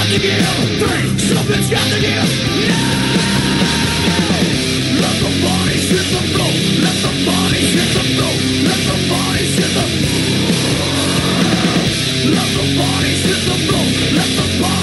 got to give. Three, something's got to give. Now, let the bodies hit the floor. Let the bodies hit the floor. Let the bodies hit the floor. Let the bodies hit the floor. Let the bodies.